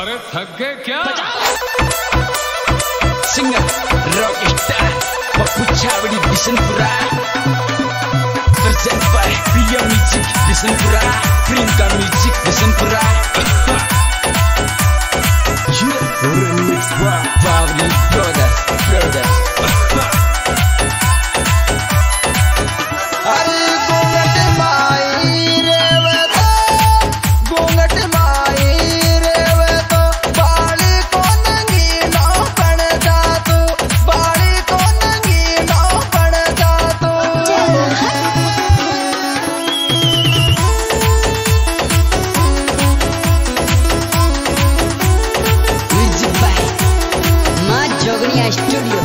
अरे थक गए क्या? Singer rock star Pappu Chhawri Bishanpura. Present by music Bishanpura. Music Bishanpura. Remix brothers you.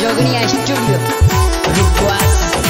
Jognija Studio. Request.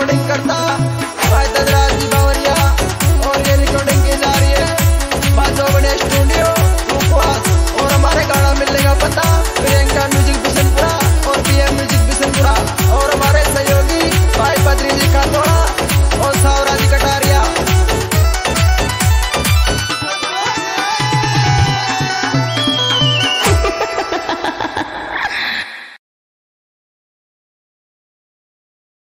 Recording करता